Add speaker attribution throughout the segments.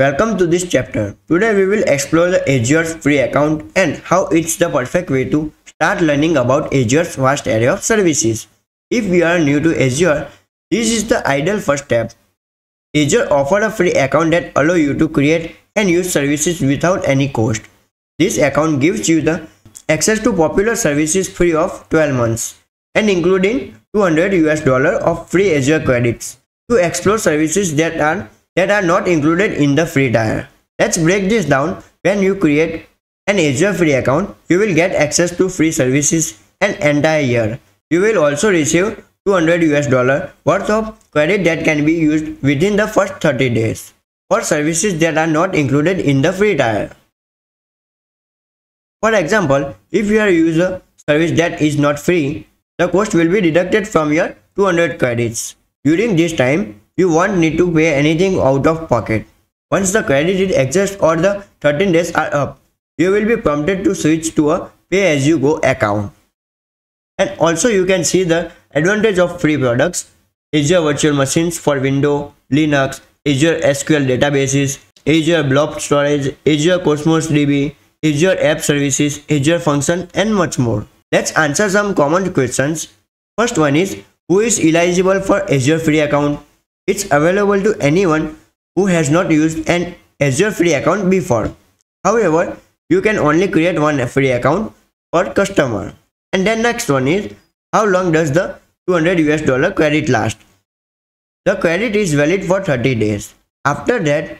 Speaker 1: Welcome to this chapter. Today we will explore the Azure's free account and how it's the perfect way to start learning about Azure's vast array of services. If you are new to Azure, this is the ideal first step. Azure offers a free account that allow you to create and use services without any cost. This account gives you the access to popular services free of 12 months and including 200 US dollar of free Azure credits to explore services that are that are not included in the free tier. Let's break this down. When you create an Azure free account, you will get access to free services an entire year. You will also receive 200 US dollar worth of credit that can be used within the first 30 days for services that are not included in the free tier. For example, if you are a service that is not free, the cost will be deducted from your 200 credits. During this time, you won't need to pay anything out of pocket. Once the credit exists or the 13 days are up, you will be prompted to switch to a pay-as-you-go account. And also you can see the advantage of free products, Azure Virtual Machines for Windows, Linux, Azure SQL databases, Azure Blob Storage, Azure Cosmos DB, Azure App Services, Azure Function and much more. Let's answer some common questions. First one is, who is eligible for Azure free account? It's available to anyone who has not used an Azure free account before. However, you can only create one free account per customer. And then next one is how long does the 200 US dollar credit last? The credit is valid for 30 days. After that,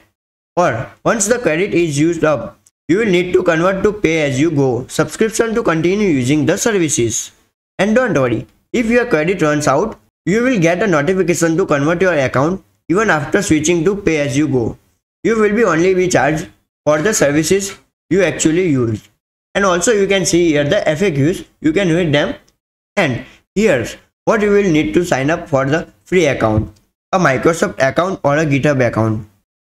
Speaker 1: or once the credit is used up, you will need to convert to pay as you go subscription to continue using the services. And don't worry, if your credit runs out, you will get a notification to convert your account even after switching to pay as you go. You will be only be charged for the services you actually use. And also you can see here the FAQs, you can read them. And here's what you will need to sign up for the free account. A Microsoft account or a GitHub account.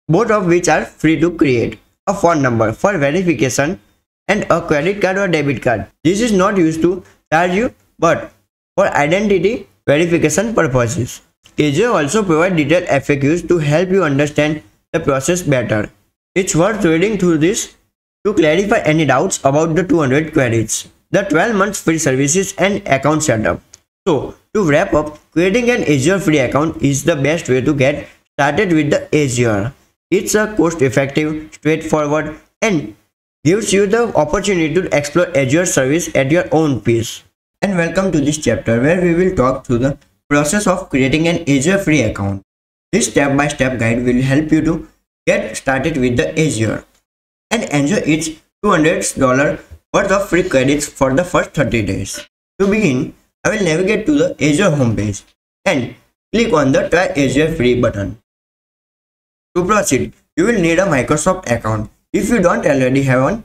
Speaker 1: Both of which are free to create. A phone number for verification and a credit card or debit card. This is not used to charge you but for identity verification purposes. Azure also provides detailed FAQs to help you understand the process better. It's worth reading through this to clarify any doubts about the 200 credits, the 12 months free services and account setup. So, to wrap up, creating an Azure free account is the best way to get started with the Azure. It's a cost-effective, straightforward and gives you the opportunity to explore Azure service at your own pace and welcome to this chapter where we will talk through the process of creating an Azure free account. This step-by-step -step guide will help you to get started with the Azure and enjoy its $200 worth of free credits for the first 30 days. To begin, I will navigate to the Azure homepage and click on the Try Azure Free button. To proceed, you will need a Microsoft account. If you don't already have one,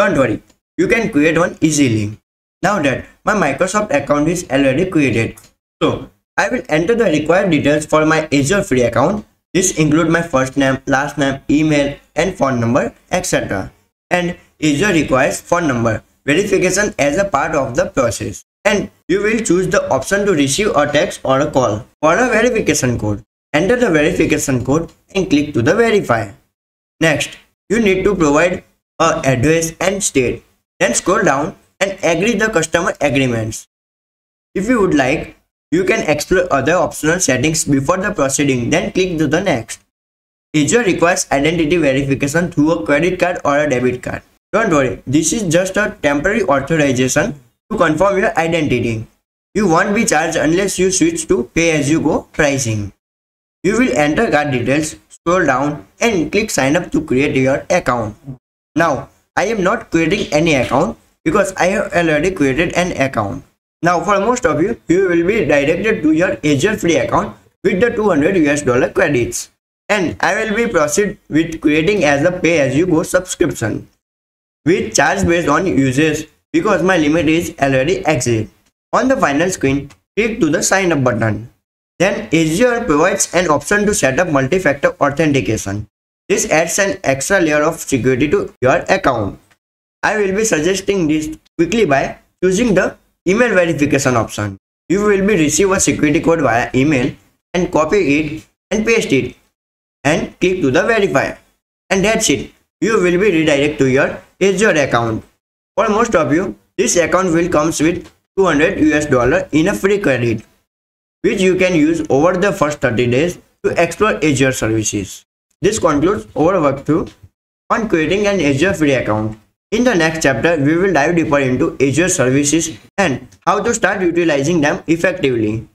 Speaker 1: don't worry, you can create one easily. Now that my Microsoft account is already created, so I will enter the required details for my Azure free account. This include my first name, last name, email and phone number, etc. And Azure requires phone number verification as a part of the process. And you will choose the option to receive a text or a call for a verification code. Enter the verification code and click to the verify. Next, you need to provide a address and state. Then scroll down agree the customer agreements. If you would like, you can explore other optional settings before the proceeding, then click to the next. Azure requires identity verification through a credit card or a debit card. Don't worry, this is just a temporary authorization to confirm your identity. You won't be charged unless you switch to pay-as-you-go pricing. You will enter card details, scroll down and click sign up to create your account. Now, I am not creating any account because I have already created an account. Now for most of you, you will be directed to your Azure free account with the 200 US dollar credits. And I will be proceed with creating as a pay as you go subscription with charge based on usage because my limit is already exceeded. On the final screen, click to the sign up button. Then Azure provides an option to set up multi-factor authentication. This adds an extra layer of security to your account. I will be suggesting this quickly by choosing the email verification option. You will be receive a security code via email and copy it and paste it and click to the verify. and that's it. You will be redirected to your Azure account. For most of you, this account will comes with 200 US dollar in a free credit, which you can use over the first 30 days to explore Azure services. This concludes our walkthrough on creating an Azure free account. In the next chapter, we will dive deeper into Azure services and how to start utilizing them effectively.